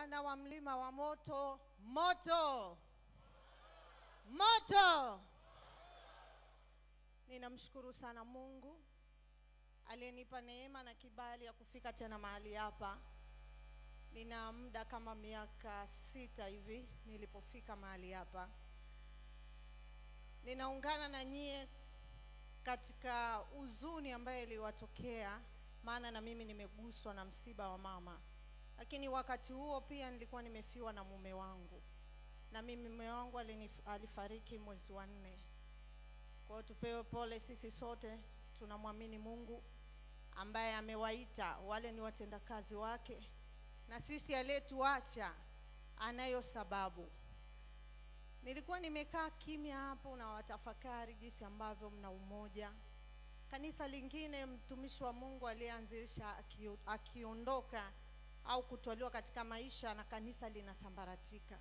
Wana wa mlima wa moto, moto, moto. Ninamshukuru sana Mungu aliyenipa neema na kibali ya kufika tena mahali hapa. Nina muda kama miaka sita hivi nilipofika mahali hapa. Ninaungana na nyie katika uzuni ambayo iliwatokea, maana na mimi nimeguswa na msiba wa mama, lakini wakati huo pia nilikuwa nimefiwa na mume wangu, na mimi mume wangu alifariki mwezi wa nne. Kwa tupewe pole sisi sote, tunamwamini Mungu ambaye amewaita wale ni watendakazi wake, na sisi aliyetuacha anayo sababu. Nilikuwa nimekaa kimya hapo na watafakari jinsi ambavyo mna umoja. Kanisa lingine mtumishi wa Mungu aliyeanzisha akiondoka au kutolewa katika maisha na kanisa linasambaratika,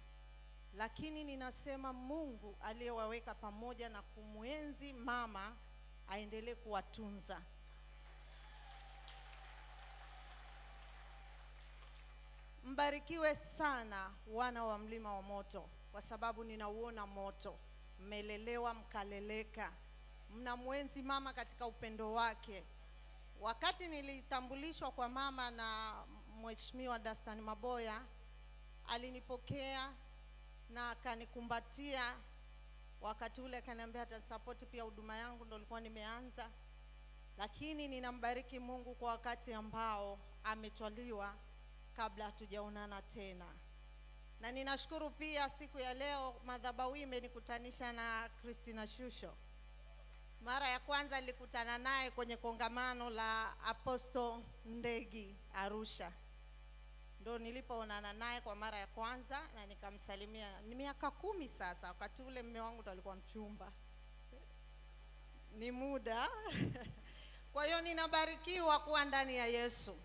lakini ninasema Mungu aliyewaweka pamoja na kumwenzi mama aendelee kuwatunza. Mbarikiwe sana wana wa mlima wa moto, kwa sababu ninauona moto. Mmelelewa mkaleleka, mnamwenzi mama katika upendo wake. Wakati nilitambulishwa kwa mama na Mheshimiwa Dastan Maboya, alinipokea na akanikumbatia. Wakati ule akaniambia atasapoti pia huduma yangu, ndo nilikuwa nimeanza, lakini ninambariki Mungu kwa wakati ambao ametwaliwa kabla hatujaonana tena, na ninashukuru pia siku ya leo madhabahu imenikutanisha na Christina Shusho. Mara ya kwanza nilikutana naye kwenye kongamano la Apostle Ndegi Arusha, ndo nilipoonana naye kwa mara ya kwanza na nikamsalimia. Ni miaka kumi sasa, wakati ule mme wangu ndo alikuwa mchumba, ni muda kwa hiyo ninabarikiwa kuwa ndani ya Yesu.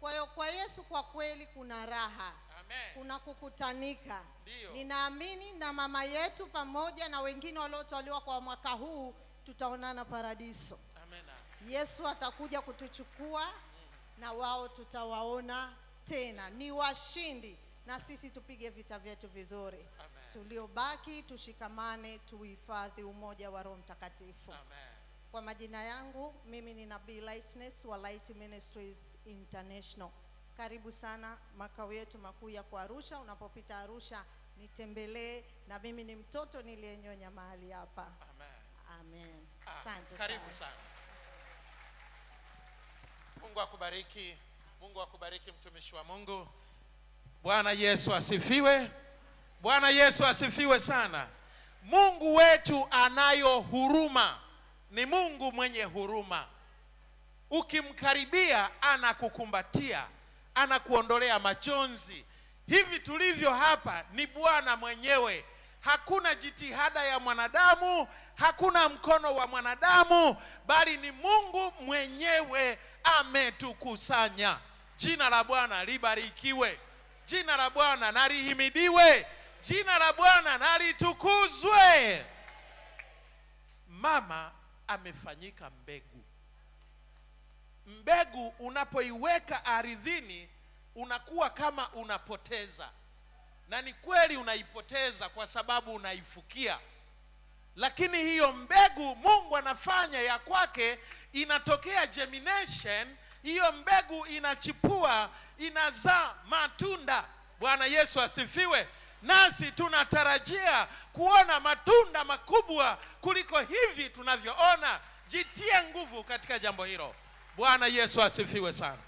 Kwa hiyo kwa Yesu kwa kweli kuna raha, Amen. kuna kukutanika. Dio. Ninaamini na mama yetu pamoja na wengine waliotwaliwa kwa mwaka huu tutaonana paradiso. Amen. Yesu atakuja kutuchukua na wao tutawaona tena, ni washindi, na sisi tupige vita vyetu vizuri. Tuliobaki tushikamane, tuhifadhi umoja wa Roho Mtakatifu. Amen. Kwa majina yangu mimi ni Nabii Lightness wa Light Ministries International. Karibu sana makao yetu makuu yako Arusha. Unapopita Arusha nitembelee, na mimi ni mtoto niliyenyonya mahali hapa. Amen. Amen. Ah, Asante karibu sana. Mungu akubariki. Mungu akubariki mtumishi wa Mungu. Bwana Yesu asifiwe. Bwana Yesu asifiwe sana. Mungu wetu anayo huruma. Ni Mungu mwenye huruma. Ukimkaribia anakukumbatia, anakuondolea machonzi Hivi tulivyo hapa ni Bwana mwenyewe. Hakuna jitihada ya mwanadamu, hakuna mkono wa mwanadamu, bali ni Mungu mwenyewe ametukusanya. Jina la Bwana libarikiwe, jina la Bwana nalihimidiwe, jina la Bwana nalitukuzwe. Mama amefanyika mbegu. Mbegu unapoiweka ardhini unakuwa kama unapoteza. Na ni kweli unaipoteza kwa sababu unaifukia. Lakini hiyo mbegu mungu anafanya ya kwake inatokea germination hiyo mbegu inachipua inazaa matunda. Bwana yesu asifiwe. Nasi tunatarajia kuona matunda makubwa kuliko hivi tunavyoona. Jitie nguvu katika jambo hilo. Bwana yesu asifiwe sana